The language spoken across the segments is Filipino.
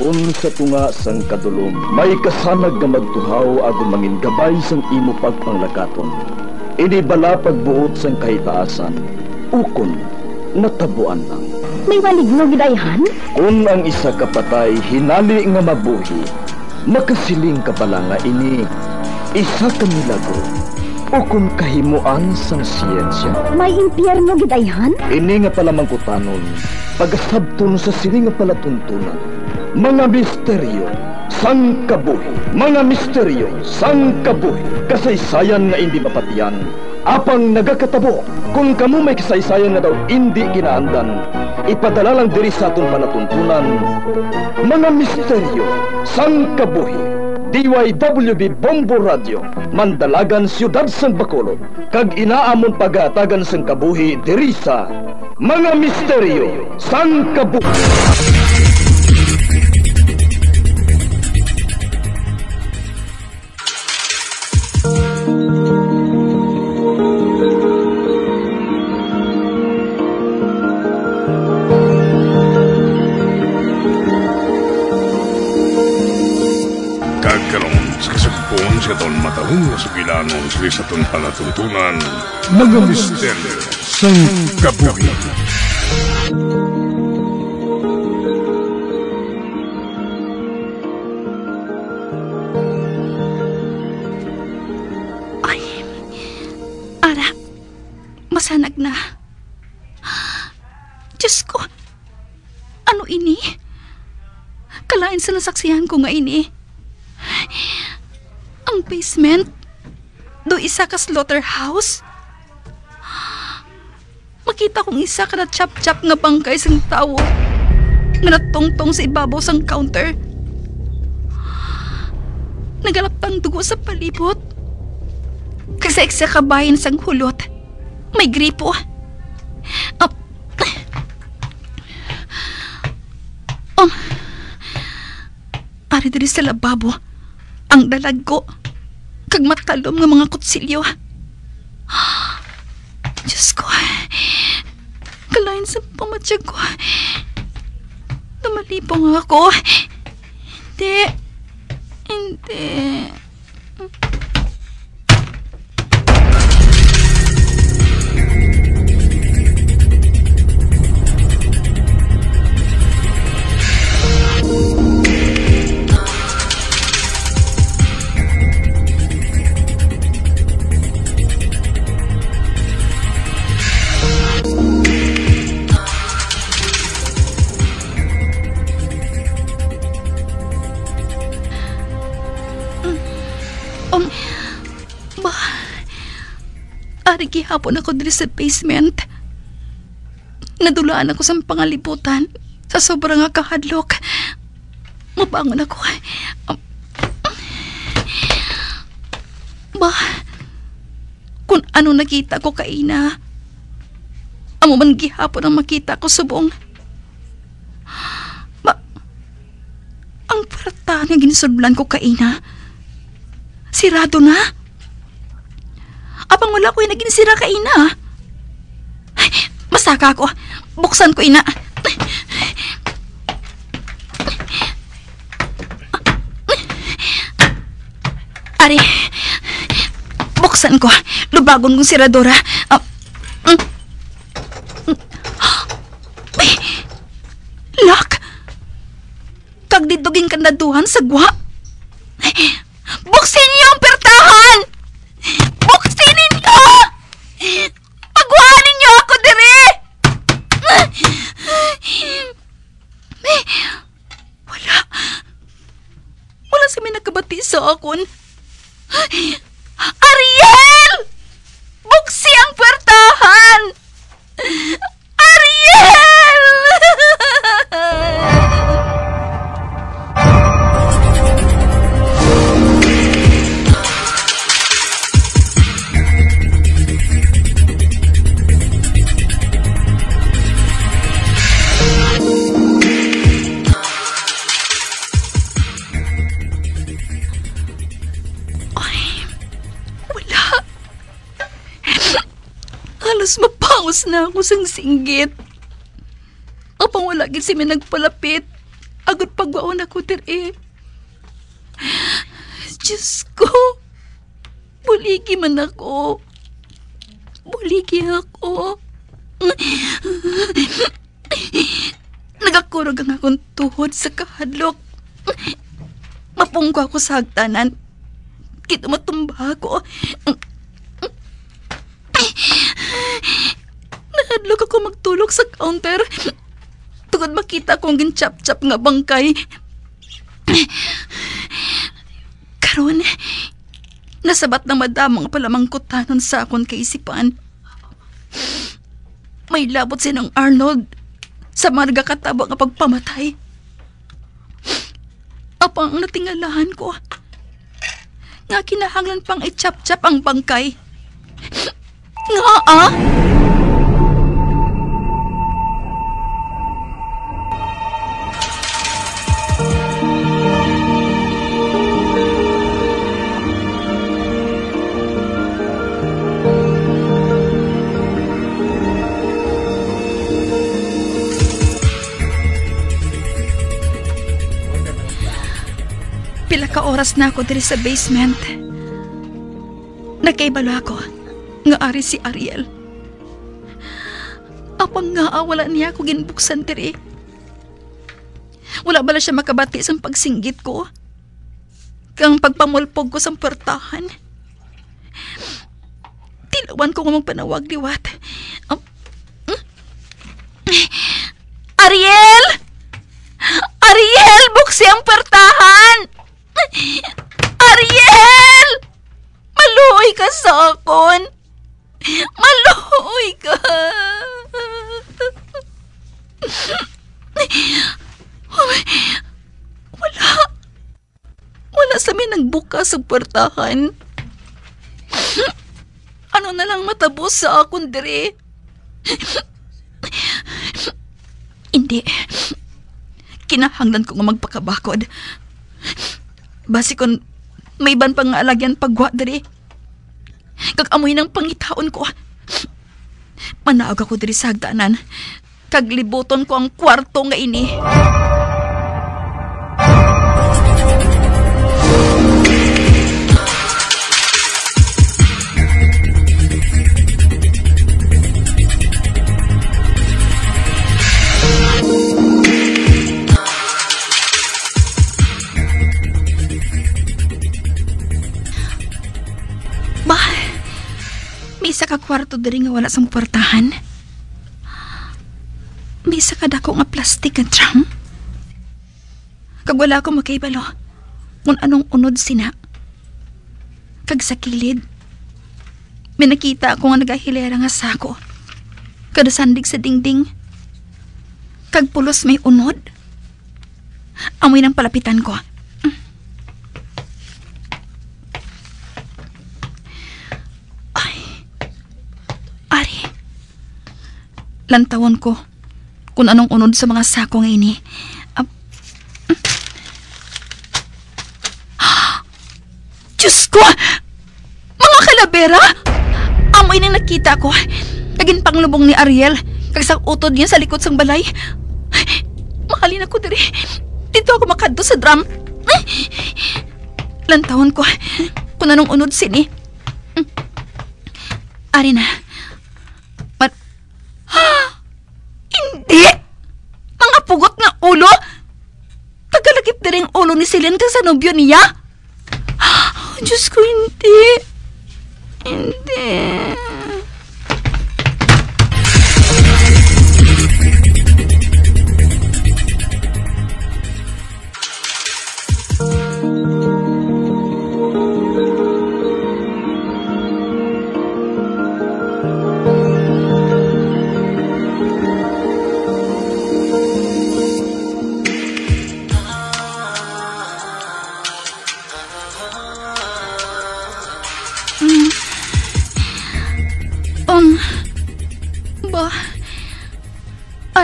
Kung sa tunga sang kadulom, may kasanag nga magtuhaw agon mangin gabay sang imo pagpanglakaton. Ini bala pagbuot sang kahitaasan, ukon natabuan lang. May maligno gidayhan? Kung ang isa ka patay hinali nga mabuhi, makasiling ka pala nga ini isa ka milagro o kung kahimuan sang siyensya. May impyerno gidayhan? Ini nga pala mangkutanon, pagasabton sa sini nga palatuntunan. Mga misteryo, sang kabuhi. Mga misteryo, sang kabuhi. Kasaysayan nga hindi mapatiyan. Apang nagakatabo, kung kamo may kasaysayan nga daw hindi ginaandan, ipadala lang diri sa atong palatuntunan. Mga misteryo, sang kabuhi. DYWB Bombo Radio, Mandalagan Siyudad San Bacolod, kag inaamon pagatagan sang kabuhi diri Mga Misteryo sang Kabuhi. Kagkaroon sa kasagpon sa taon matahong nga sugilanon sa sa taon palatuntunan, mga misteryo sang kabuhi. Ay, ara, masanag na. Diyos ko, ano ini? Kalain sa nasaksihan ko nga ini. Ang basement? Do isa ka slaughterhouse? Makita kong isa ka na chap-chap nga bangkay sang tao nga natongtong sa ibabaw sang counter. Nagalaptang dugo sa palibot. Kasi sa kabayan sang hulot. May gripo. Oh. Oh. Ari diri sa lababo. Ang dalag ko. Kag matalom nga mga kutsilyo. Diyos ko. Kalain sa pamatyag ko. Tumalipo nga ako. Hindi. Hindi. Ari gihapon ako diri sa basement. Nadulaan ako sa pangalibutan sa sobrang kahadlok. Mabangon ako. Um, ba, kung ano nakita ko kaina, amo man gihapon ang makita ko subong. Ba, ang parata nga ginsudlan ko kaina, Sirado na? Apang wala ko yung naging sira ka, ina. Masaka ako. Buksan ko, ina. Ari, buksan ko. Lubagon kong siradora. Ah, mm. Ay, lock. Kagdidugin kandaduhan sa gwa. Buksin niyo ang pertahan! Ninyo! Pagwahanin niyo ako dire! Wala. Wala sa may nakabati sa akon. Mapangos na ako sang singgit. Apang wala gid si nagpalapit. agad pagwaon ako diri. Diyos ko, buligi man ako. Buligi ako. Nagakurog ang akong tuhod sa kahadlok. Mapungko ako sa hagtanan. Kita matumba ako. Nahadlok ako magtulog sa counter. Tugod makita kong ginchap-chap nga bangkay. Karon, nasabat ng madamang palamang kutanon sa akon kaisipan. May labot sinang Arnold sa marga kataba nga pagpamatay. Apang natingalahan ko. Nga kinahanglan pang ichap-chap ang bangkay. Nga ah? Oras na ako diri sa basement. Nagkaibalo ako nga ari si Ariel. Apang nga ah, wala niya ako ginbuksan diri. Wala bala siya makabati sa pagsinggit ko. Kang pagpamulpog ko sa pertahan. Tilawan ko nga magpanawag liwat. Um, mm. Ariel! Ariel! Buksi ang pertahan! Ariel! Maluoy ka sa akon! Maluoy ka! Wala. Wala sa may nagbukas sa puwertahan. Ano na lang matabos sa akon dire? Hindi. Kinahanglan ko nga magpakabakod. Basi kon may ban pang alagyan pagwa diri. Kag amoy ng pangitaon ko. Manaog ako diri sa hagdanan. Kag libuton ko ang kwarto nga ini. Kwarto diri nga wala sa kwartahan. May isa ka dako nga plastic nga drum. Kag wala ko makaibalo kung anong unod sina. Kag sa kilid, may ako nga nagahilera nga sako. Kada sandig sa dingding. Kag pulos may unod. Amoy ng palapitan ko. Ari, lantawan ko kung anong unod sa mga sako nga ini. Mm. Diyos ko! Mga kalabera! Amoy na nakita ko. Naging panglubong ni Ariel. Kag sa utod niya sa likod sang balay. Mahalin ako diri. Dito ako makadto sa drum. Lantawan ko kung anong unod sini. Ari na. But, hindi! Mga pugot nga ulo! Tagalagip na kang sa nobyo niya? Diyos ko, hindi. Hindi.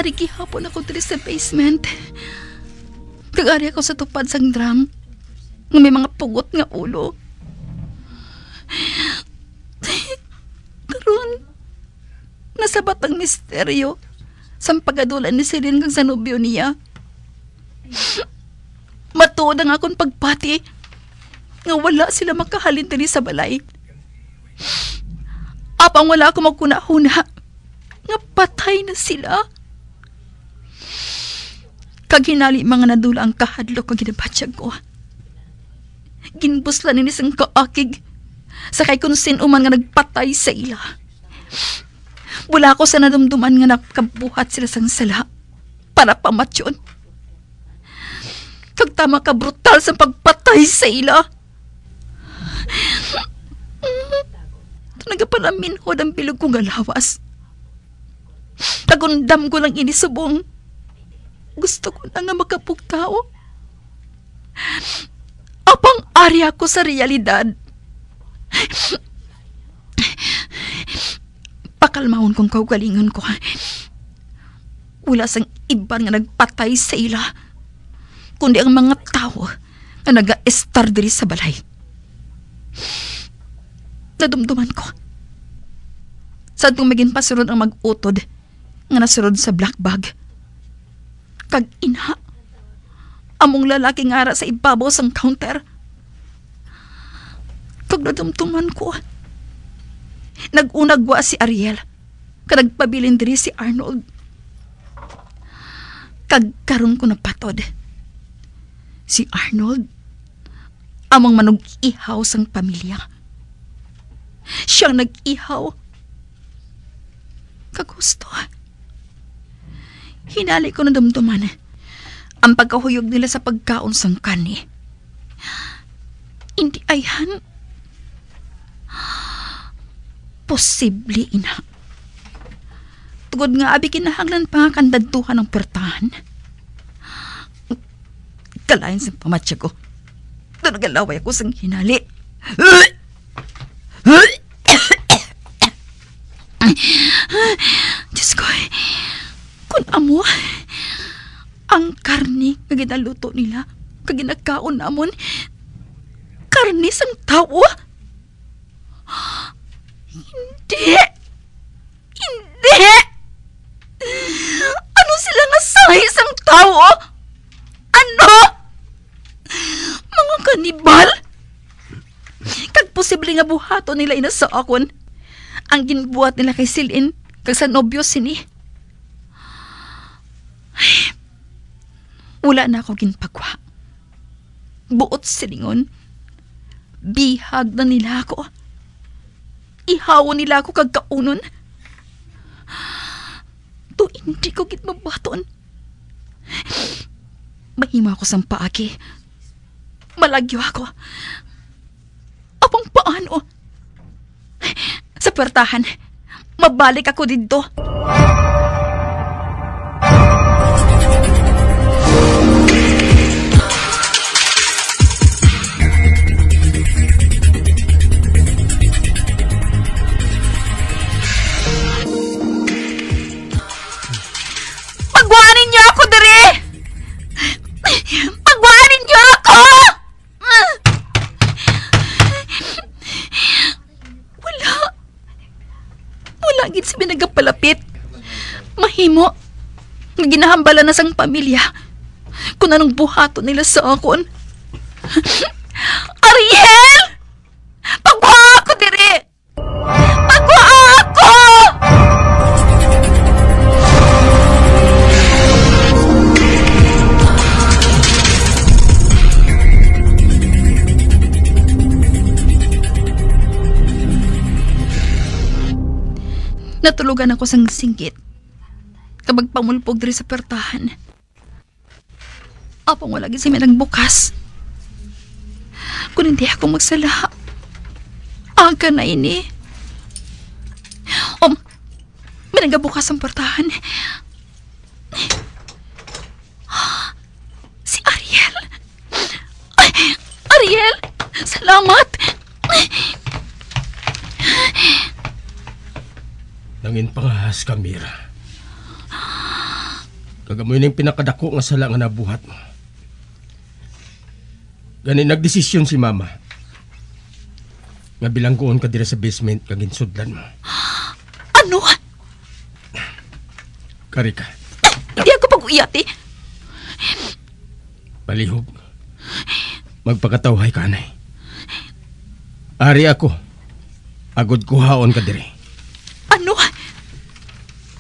Ari gihapon ako diri sa basement. Kag-ari ako sa tupad sang drum. Nga may mga pugot nga ulo. Karon, nasabat ang misteryo sa pagadulan ni Celine kang sa nobyo niya. Matuod ang akong pagpati nga wala sila makahalin diri sa balay. Apang wala ako magkunahuna nga patay na sila. Kag mga nadula ang kahadlo kag ginabatyag ko. Ginbus lang ni isang kaakig sakay kung sinuman nga nagpatay sa ila. Wala ko sa nadumduman nga nakabuhat sila sang sala para pamatyon. Kag ka brutal sa pagpatay sa ila. Nagapanaminhod ang bilog kong alawas. Tagundam ko lang ini subong. Gusto ko na nga makapugtao. Apang arya ko sa realidad. Pakalmahon kong kaugalingon ko. Wala sang iban nga nagpatay sa ila. Kundi ang mga tao nga naga-estar diri sa balay. Nadumduman ko. Sa itong maging pasurod ang mag-utod nga nasurod sa black bag. Kag ina, among lalaki nga ara sa ibabaw sang counter. Kag nadumduman ko. Nagunagwa si Ariel. Kag nagpabilin diri si Arnold. Kag karon ko na patod. Si Arnold, among manug-ihaw sang pamilya. Siyang nag-ihaw. Kagusto. Hinali ko na dumduman ang pagkahuyog nila sa pagkaon sang kani. Hindi ayhan. Posible ina. Tugod nga abi kinahanglan pa nga kandadtuhan ng pertahan. Kalayan sa pamatsya ko. Ito nagalaway ako sang hinali. Diyos ko, kung amo, ang karni nga ginaluto nila, kag ginagkaon namon, karni sang tao? Hindi! Hindi! Ano sila nga sahi sang tao? Ano? Mga kanibal? Kag posible nga buhato nila ina sa akon. Ang ginbuhat nila kay Silin kag sa nobyo sini. Ay, wala na ako ginpagwa. Buot silingon. Bihag na nila ako. Ihawo nila ako kag kaunon. To hindi ko git mabaton. Mahima ako sa paagi. Malagyo ako. Apang paano? Sa pertahan, mabalik ako dito. Pagwanin niyo gid si nagapalapit. Mahimo. Ginahambala na sang pamilya. Kung anong buhato nila sa akon. Ariel! Natulugan ako sang singgit. Kabag pamulpog diri sa pertahan. Apang wala gid si may nagbukas. Kung hindi ako magsala, aga na ini. Om, may nagabukas ang pertahan. Si Ariel. Ariel, salamat. Nangin pangahas ka, Mira. Kagamoy na yung pinakadako nga sala nga nabuhat mo. Gani nagdesisyon si Mama. Nga bilanggoon ka dira sa basement kag ginsudlan mo. Ano? Kari ka. Hindi ako pag-uyati. Palihog. Magpakatawhay kanay. Ari ako. Agod kuhaon ka dire.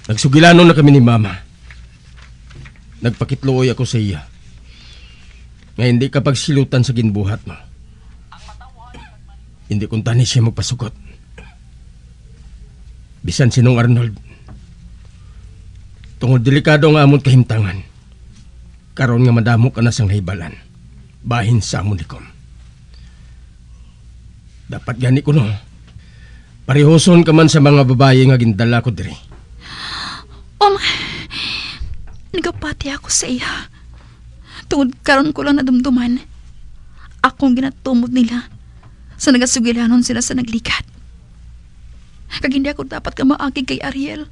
Ano? Nagsugilanon na kami ni Mama. Nagpakitluoy ako sa iya. Nga hindi ka pagsilutan sa ginbuhat mo. Hindi kong tani siya magpasugot. Bisan sinong Arnold. Tungod delikado nga amon kahimtangan. Karon nga madamo ka na sang hibalan. Bahin sa amon likom. Dapat gani ko no. Parihoson ka man sa mga babae nga gindala ko diri. Um, nagapati ako sa iya. Tungod karon ko lang nadumduman. Akong ginatumod nila sa nagasugilanon sila sa naglikat. Kag hindi ako dapat ka maagi kay Ariel.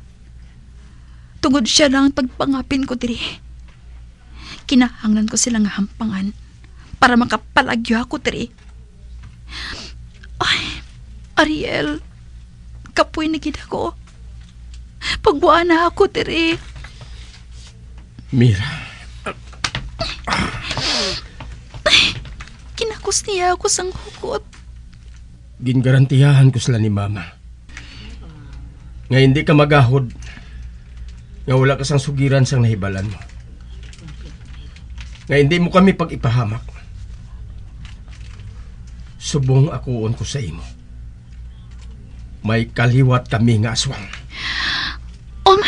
Tungod siya lang ang pagpangapin ko diri. Kinahanglan ko silang hampangan para makapalagyo ako diri. Ay, Ariel, kapoy na gid ako. Pagbuana na ako diri. Mira, Kinakos niya ako sang hugot. gingarantiyahan ko sila ni Mama. Nga hindi ka magahod. Nga wala ka sang sugiran sang nahibalan mo. Nga hindi mo kami pag-ipahamak. Subong akuon ko sa imo. May kaliwat kami nga aswang. Um,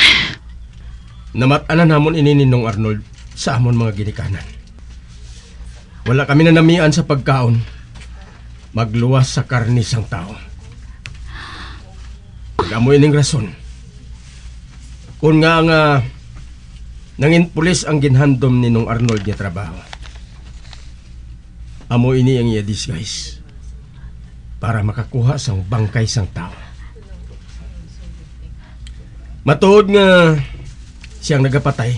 Namatanan namon ini ninong Arnold sa amon mga ginikanan. Wala kami na namian sa pagkaon. Magluwas sa karni sang tao. Gamoy ning rason. Kung nga nga nangin pulis ang ginhandom ni nung Arnold niya trabaho. Amo ini ang iya disguise para makakuha sang bangkay sang tao. Matuod nga siyang nagapatay.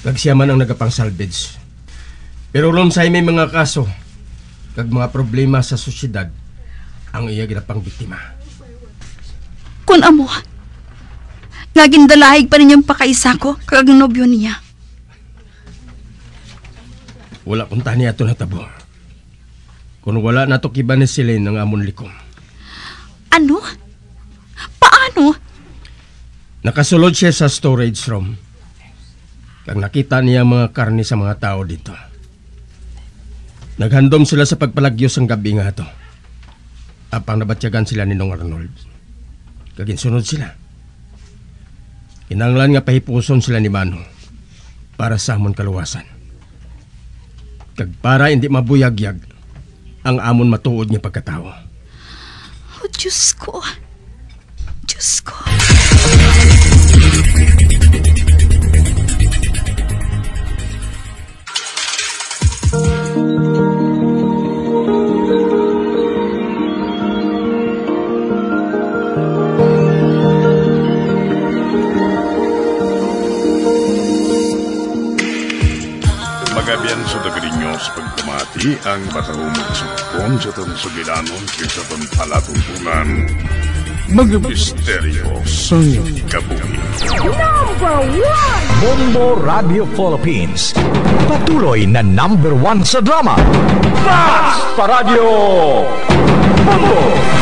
Kag siya man ang nagapang salvage. Pero ron may mga kaso kag mga problema sa sosyedad ang iya ginapang biktima. kun amo. Nga gindalahig pa ninyang pakaisa ko kag nobyo niya. Wala kung tani ato natabo. Kung wala nato kiba ni Celine ang amon likom. Ano? Paano? Nakasulod siya sa storage room. Kag nakita niya mga karne sa mga tao dito. Naghandom sila sa pagpalagyos ang gabi nga to. Apang nabatyagan sila ni Nong Arnold. Kaginsunod sila. Kinanglan nga pahipuson sila ni Mano para sa amon kaluwasan. Kag para hindi mabuyagyag ang amon matuod niya pagkatao. Oh, Diyos ko. Diyos ko. Ang batahong magsugpon sa itong sugilanon kaysa itong palatuntunan. Mga misteryo sa kabuhi. Bombo Radio Philippines. Patuloy na number one sa drama. Mas Radyo Bombo!